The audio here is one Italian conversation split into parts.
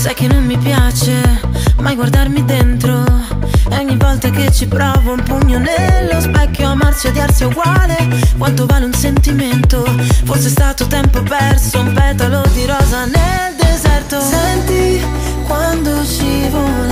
Sai che non mi piace mai guardarmi dentro. E ogni volta che ci provo un pugno nello specchio Amarsi e odiarsi è uguale. Quanto vale un sentimento? Forse è stato tempo perso Un petalo di rosa nel deserto. Senti quando scivola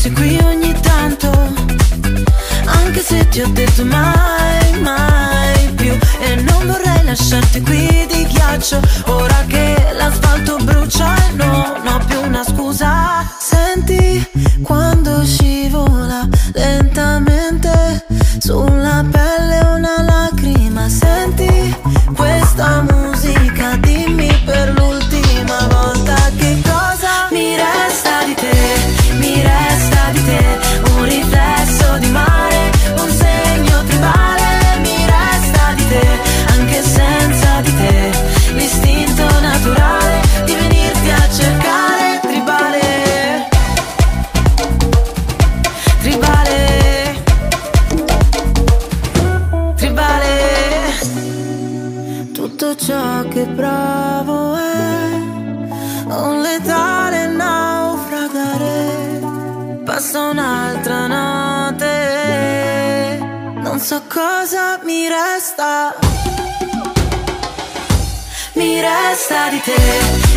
fossi qui ogni tanto Anche se ti ho detto mai, mai più. E non vorrei lasciarti qui di ghiaccio Ora che l'asfalto brucia e non ho più una scusa. Senti quando scivola lentamente Sulla Ciò che provo è un letale naufragare. Passa un'altra notte, non so cosa mi resta. Mi resta di te,